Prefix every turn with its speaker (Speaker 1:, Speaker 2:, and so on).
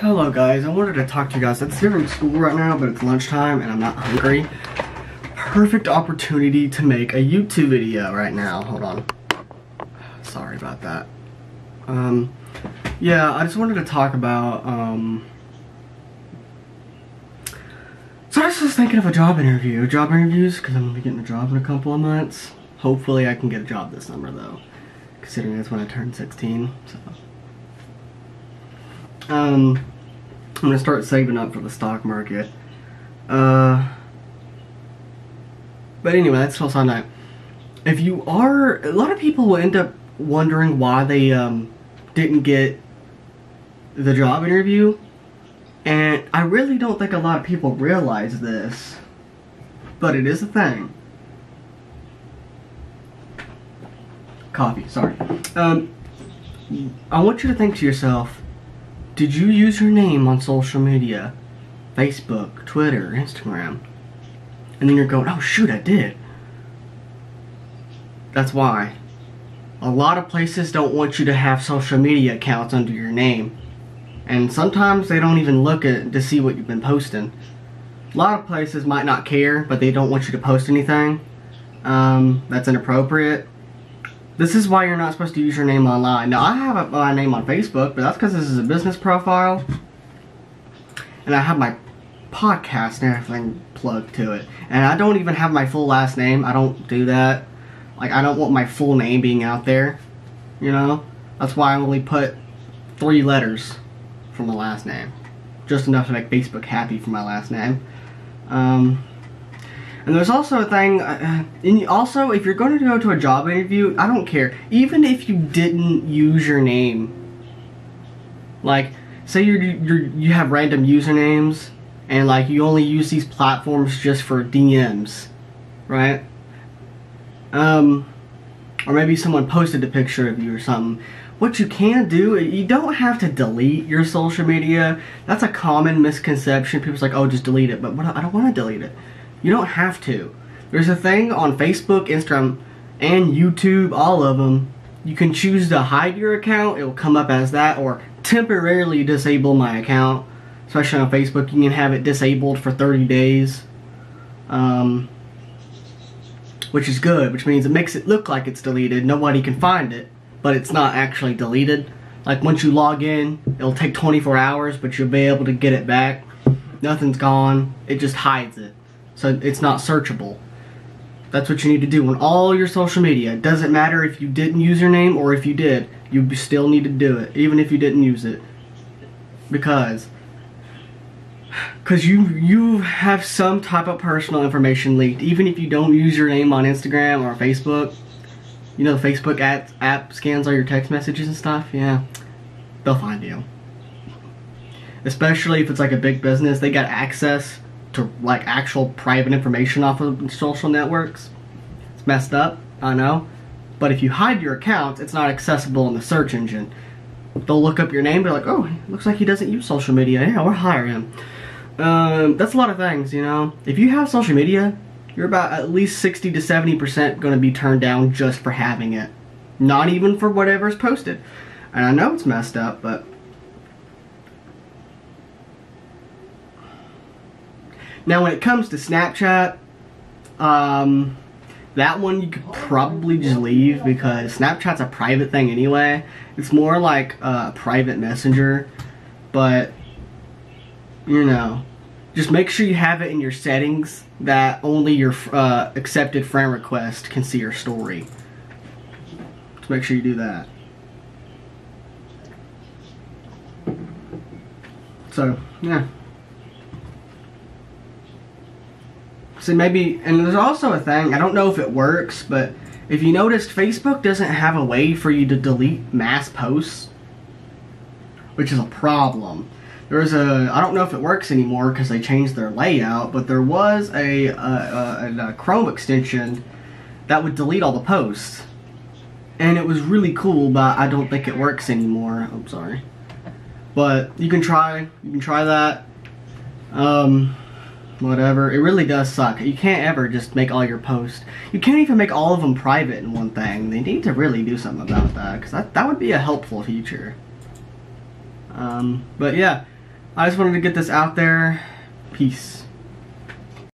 Speaker 1: Hello guys, I wanted to talk to you guys. I'm here from school right now, but it's lunchtime and I'm not hungry. Perfect opportunity to make a YouTube video right now. Hold on. Sorry about that. Um, yeah, I just wanted to talk about, um, so I was just thinking of a job interview, job interviews, because I'm going to be getting a job in a couple of months. Hopefully I can get a job this summer though, considering that's when I turn 16, so. Um, I'm gonna start saving up for the stock market. Uh, but anyway, that's all on. If you are, a lot of people will end up wondering why they um, didn't get the job interview, and I really don't think a lot of people realize this, but it is a thing. Coffee, sorry. Um, I want you to think to yourself did you use your name on social media? Facebook, Twitter, Instagram? And then you're going, oh shoot, I did. That's why. A lot of places don't want you to have social media accounts under your name. And sometimes they don't even look at to see what you've been posting. A lot of places might not care, but they don't want you to post anything. Um, that's inappropriate. This is why you're not supposed to use your name online. Now, I have my name on Facebook, but that's because this is a business profile. And I have my podcast and everything plugged to it. And I don't even have my full last name. I don't do that. Like, I don't want my full name being out there. You know? That's why I only put three letters from the last name. Just enough to make Facebook happy for my last name. Um, and there's also a thing, uh, and also if you're going to go to a job interview, I don't care. Even if you didn't use your name, like say you're, you're you have random usernames and like you only use these platforms just for DMs, right? Um, or maybe someone posted a picture of you or something. What you can do, you don't have to delete your social media. That's a common misconception. People's like, oh, just delete it. But what, I don't want to delete it. You don't have to. There's a thing on Facebook, Instagram, and YouTube, all of them. You can choose to hide your account. It will come up as that or temporarily disable my account. Especially on Facebook, you can have it disabled for 30 days. Um, which is good, which means it makes it look like it's deleted. Nobody can find it, but it's not actually deleted. Like once you log in, it'll take 24 hours, but you'll be able to get it back. Nothing's gone. It just hides it so it's not searchable. That's what you need to do on all your social media. It doesn't matter if you didn't use your name or if you did. You still need to do it, even if you didn't use it. Because because you you have some type of personal information leaked even if you don't use your name on Instagram or Facebook you know the Facebook app, app scans all your text messages and stuff yeah they'll find you especially if it's like a big business they got access to like actual private information off of social networks. It's messed up, I know. But if you hide your accounts, it's not accessible in the search engine. They'll look up your name, be like, oh, looks like he doesn't use social media. Yeah, we'll hire him. Um, that's a lot of things, you know. If you have social media, you're about at least 60 to 70% going to be turned down just for having it. Not even for whatever's posted. And I know it's messed up, but Now, when it comes to Snapchat, um, that one you could probably just leave because Snapchat's a private thing anyway. It's more like a private messenger, but you know, just make sure you have it in your settings that only your uh, accepted friend request can see your story. Just make sure you do that. So, yeah. So maybe, and there's also a thing, I don't know if it works, but if you noticed, Facebook doesn't have a way for you to delete mass posts, which is a problem. There's a, I don't know if it works anymore because they changed their layout, but there was a, a, a, a Chrome extension that would delete all the posts. And it was really cool, but I don't think it works anymore. I'm sorry. But you can try, you can try that. Um, whatever. It really does suck. You can't ever just make all your posts. You can't even make all of them private in one thing. They need to really do something about that because that, that would be a helpful feature. Um, but yeah, I just wanted to get this out there. Peace.